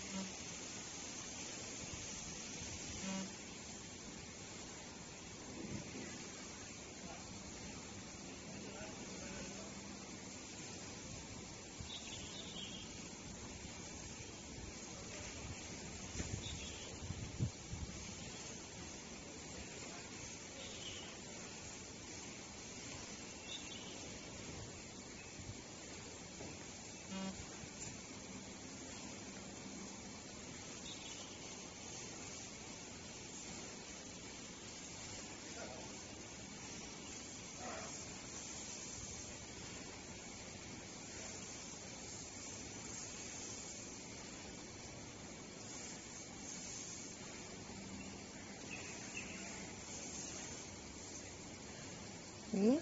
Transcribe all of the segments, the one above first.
اللہ 嗯？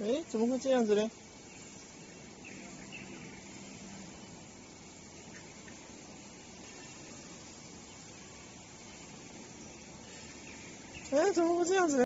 哎，怎么会这样子呢？哎，怎么会这样子呢？